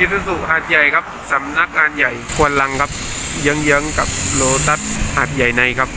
อีซูซุหาดใหญ่ครับสำนักงานใหญ่ควนลังครับเยื้องๆกับโลตัสหาดใหญ่ในครับ